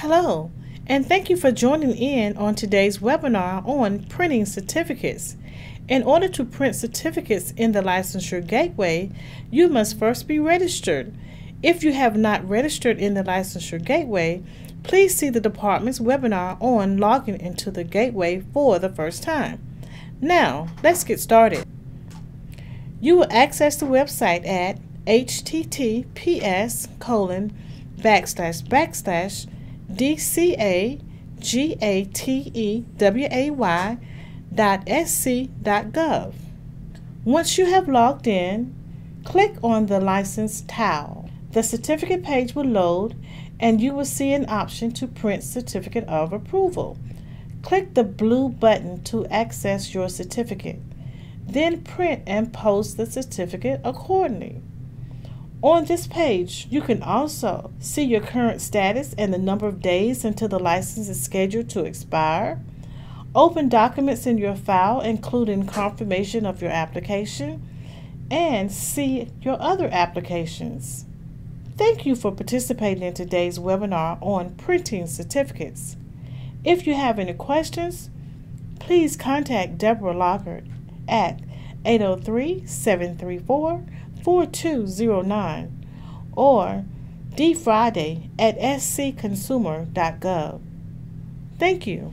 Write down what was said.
Hello, and thank you for joining in on today's webinar on printing certificates. In order to print certificates in the Licensure Gateway, you must first be registered. If you have not registered in the Licensure Gateway, please see the department's webinar on logging into the Gateway for the first time. Now, let's get started. You will access the website at https colon backslash backslash dcagateway dot sc dot gov. Once you have logged in, click on the license tile. The certificate page will load and you will see an option to print certificate of approval. Click the blue button to access your certificate. Then print and post the certificate accordingly. On this page, you can also see your current status and the number of days until the license is scheduled to expire. Open documents in your file, including confirmation of your application, and see your other applications. Thank you for participating in today's webinar on printing certificates. If you have any questions, please contact Deborah Lockhart at 803 734 4209 or dfriday at scconsumer.gov. Thank you.